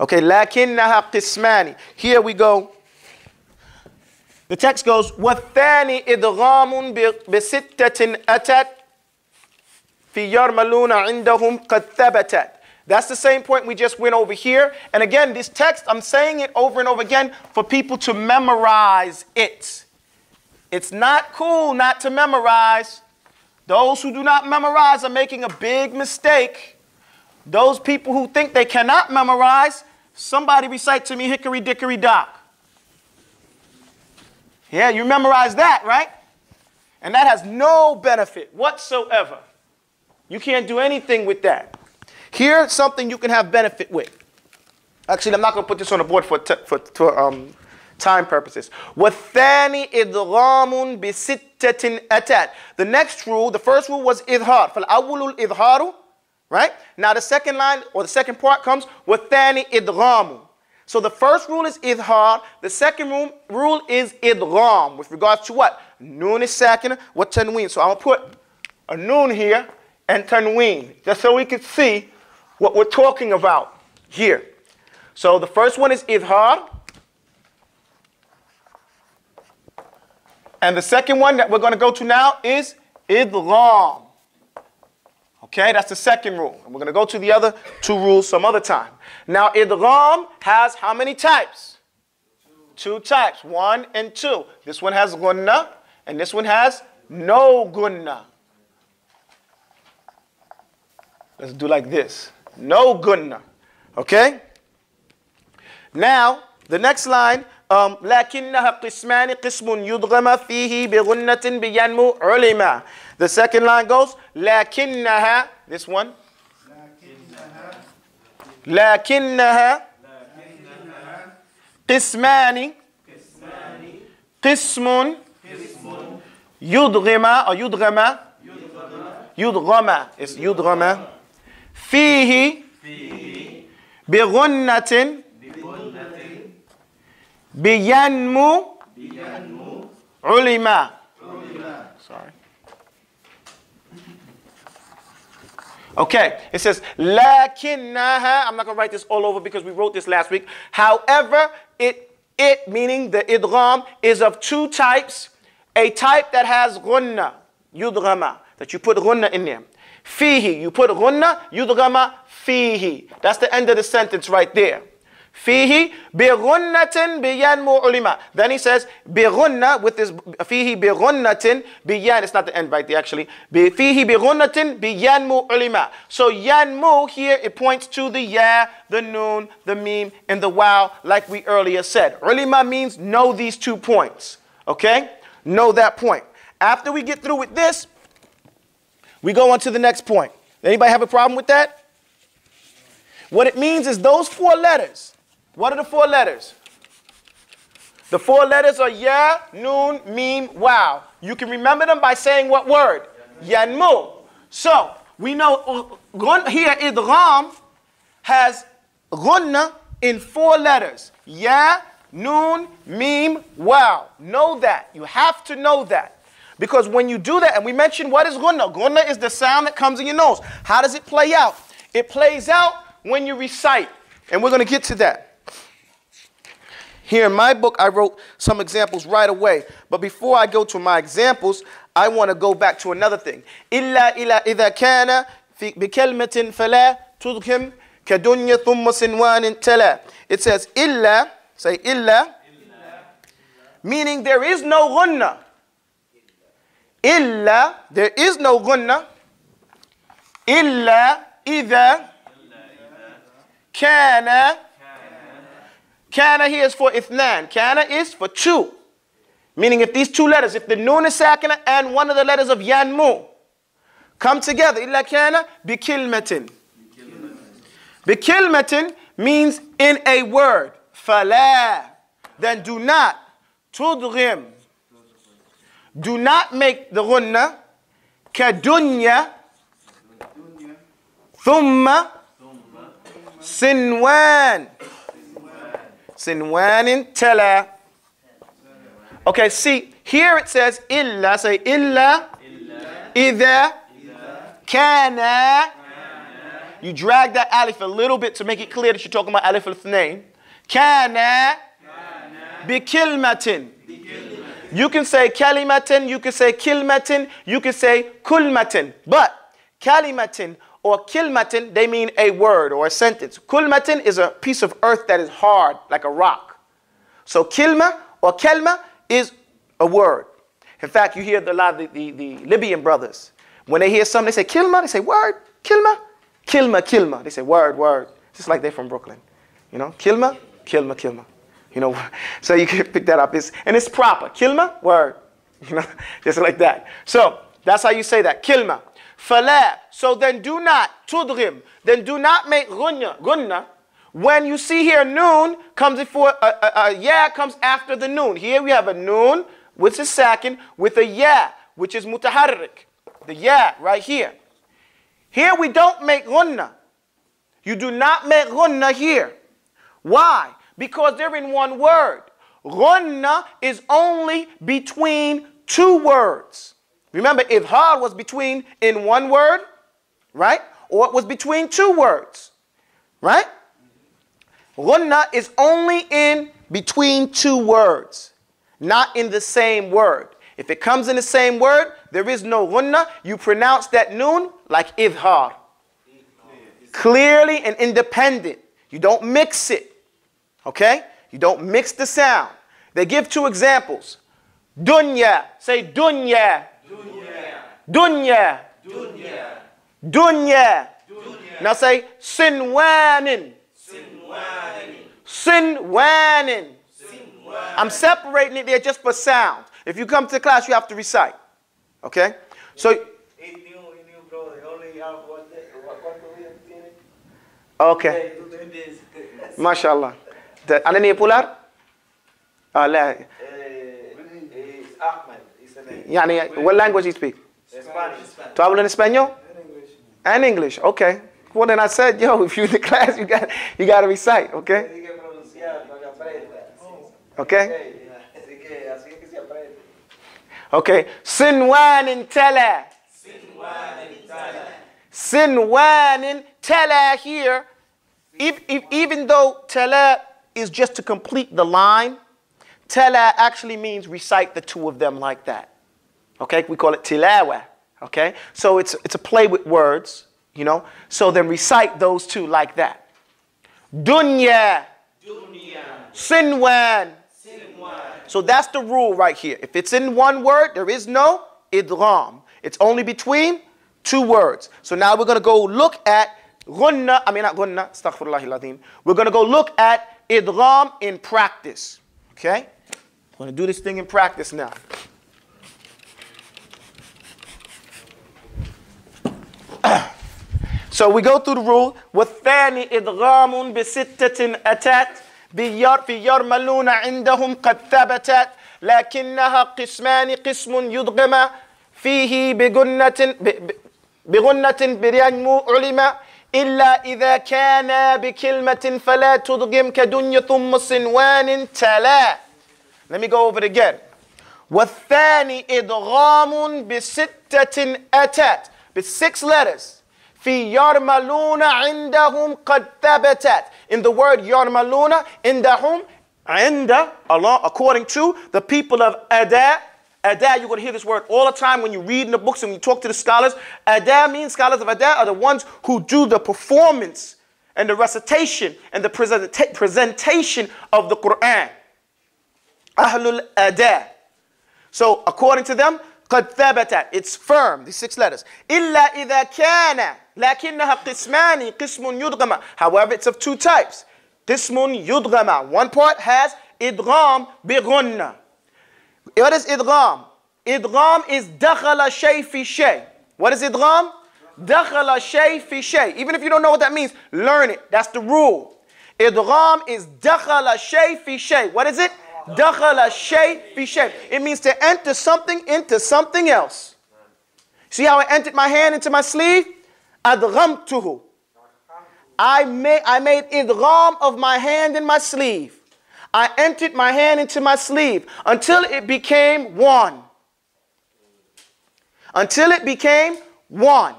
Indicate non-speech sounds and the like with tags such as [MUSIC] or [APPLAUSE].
Okay, لكنها قسمان. Here we go. The text goes, والثاني إدغام بستة أتت في يرملون عندهم قد ثبتت. That's the same point we just went over here. And again, this text, I'm saying it over and over again for people to memorize it. It's not cool not to memorize. Those who do not memorize are making a big mistake. Those people who think they cannot memorize, somebody recite to me Hickory Dickory Dock. Yeah, you memorize that, right? And that has no benefit whatsoever. You can't do anything with that. Here's something you can have benefit with. Actually, I'm not going to put this on the board for, for, for um, time purposes. وَالثَّانِ إِضْغَامٌ بِسِتَّةٍ أَتَاتٍ The next rule, the first rule was إِظْهَار. فَالْأَوُّلُ الْإِظْهَارُ Right? Now the second line or the second part comes with thani idghamu. So the first rule is idhar. The second rule, rule is idgham. with regards to what? Noon is second, what tanween. So I'm going to put a noon here and tanween just so we can see what we're talking about here. So the first one is idhar. And the second one that we're going to go to now is idgham. Okay, that's the second rule. And we're going to go to the other two rules some other time. Now, idgham has how many types? Two types, one and two. This one has gunna, and this one has no gunna. Let's do like this. No gunna. Okay? Now, the next line, لكنها قسمان قسم يضغم فيه بغنة بينمو علما. The second line goes لكنها this one لكنها قسمان قسم يضغم أو يضغم it's يضغم فيه بغنة Biyanmu, Biyanmu ulima. ulima. Sorry. Okay, it says, lakinnaha. I'm not going to write this all over because we wrote this last week. However, it, it meaning the idgham, is of two types. A type that has ghunna, yudghama, that you put ghunna in there. Fihi, you put ghunna, yudghama, fihi. That's the end of the sentence right there. Fihi bighunnatin biyanmu ulima. Then he says bighunna with this fihi bighunnatin biyan. It's not the end right there actually. Fihi bighunnatin biyanmu ulima. So yanmu here it points to the ya, the noon, the meme, and the wow, like we earlier said. Ulima means know these two points. Okay? Know that point. After we get through with this, we go on to the next point. Anybody have a problem with that? What it means is those four letters. What are the four letters? The four letters are ya, noon, meme, wow. You can remember them by saying what word? Yanmu. So we know uh, here idgham has gunna in four letters. Ya, noon, meme, wow. Know that. You have to know that. Because when you do that, and we mentioned what is gunna? Gunna is the sound that comes in your nose. How does it play out? It plays out when you recite. And we're going to get to that. Here in my book, I wrote some examples right away. But before I go to my examples, I want to go back to another thing. إلا إلا إذا كان في بكلمة فلا تضخم كدنيا ثم سنوان تلا. It says إلا, say إلا, meaning there is no gunna. إلا there is no gunna إلا إذا كان Kana here is for ithnan. Kana is for two. Meaning if these two letters, if the nun is sakina and one of the letters of yanmu come together, illa kana bikilmatin. Bikilmatin means in a word. Fala. Then do not. Tudghim. Do not make the gunna. Kadunya. Thumma. Sinwan. Sinwanin tala. Okay, see, here it says illa. Say illa. Ida. Kana. You drag that alif a little bit to make it clear that you're talking about alif al name. Kana. Bikilmatin. You can say kalimatin, you can say kilmatin, you can say kulmatin. But kalimatin, or kilmatin, they mean a word or a sentence. Kulmatin is a piece of earth that is hard, like a rock. So kilma or kelma is a word. In fact, you hear the, a lot of the, the, the Libyan brothers. When they hear something, they say kilma, they say word, kilma, kilma, kilma. They say word, word. Just like they're from Brooklyn. You know, kilma, kilma, kilma. You know, [LAUGHS] so you can pick that up. It's, and it's proper. Kilma, word. [LAUGHS] You know, just like that. So that's how you say that. Kilma. Fala. So then do not, tudghim. Then do not make gunna. Gunna. When you see here noon comes before, a, a, a yeah comes after the noon. Here we have a noon, which is second, with a yeah, which is mutaharrik. The yeah right here. Here we don't make gunna. You do not make gunna here. Why? Because they're in one word. Gunna is only between two words. Remember, if idhar was between in one word, right? Or it was between two words, right? Gunna is only in between two words, not in the same word. If it comes in the same word, there is no gunna. You pronounce that noon like idhar. Clearly and independent. You don't mix it. Okay? You don't mix the sound. They give two examples. Dunya. Say dunya. Dunya. Dunya. Dunya. Dunya. Now say sinwanin. Sinwanin. Sinwanin. I'm separating it there just for sound. If you come to class, you have to recite. Okay? So. Okay. MashaAllah. ¿Ana ni pular? Ah. يعني what language you speak? Spanish. ¿Tú hablas en español? And English. Okay. Well, then I said, yo, if you're in the class, [LAUGHS] you got you got to recite, okay? Hay que pronunciar para que aprenda. Okay? Así que así es que se aprende. Okay. Sinwanin tala. Sinwanin tala here. If, if, even though tala is just to complete the line, tala actually means recite the two of them like that. Okay? We call it tilawa. Okay? So it's, it's a play with words, you know? So then recite those two like that. Dunya. Dunya. Sinwan. Sinwan. So that's the rule right here. If it's in one word, there is no idgham. It's only between two words. So now we're going to go look at gunna, I mean not gunna, astaghfirullah We're going to go look at idgham in practice. Okay? We're going to do this thing in practice now. So we go through the rule. والثاني إدغام بستة أتت بير في يرملون عندهم قد ثبتت لكنها قسمان قسم يدغم فيه بجنة ب- ب- بغنة بريم علم إلا إذا كان بكلمة فلا تدغم كدنيا ثم صنوان تلا Let me go over it again. والثاني إدغام بستة أتت with six letters في يرملون عندهم قد ثبتت in the word يرملون عندهم عند Allah according to the people of Ada Ada you're going to hear this word all the time when you read in the books and you talk to the scholars Ada means scholars of Ada are the ones who do the performance and the recitation and the presenta- presentation of the Quran Ahlul Ada so according to them قد ثبت it's firm these six letters إلا إذا كان لكنها قسمان قسم يدغم however it's of two types قسم يدغم one part has إدغام بغنة what is إدغام إدغام is دخل شيء في شيء what is إدغام دخل شيء في شيء even if you don't know what that means learn it that's the rule إدغام is دخل شيء في شيء what is it دخل شيء في شيء it means to enter something into something else see how I entered my hand into my sleeve adghamtuhu. I made, I made idgham of my hand in my sleeve. I emptied my hand into my sleeve until it became one. Until it became one.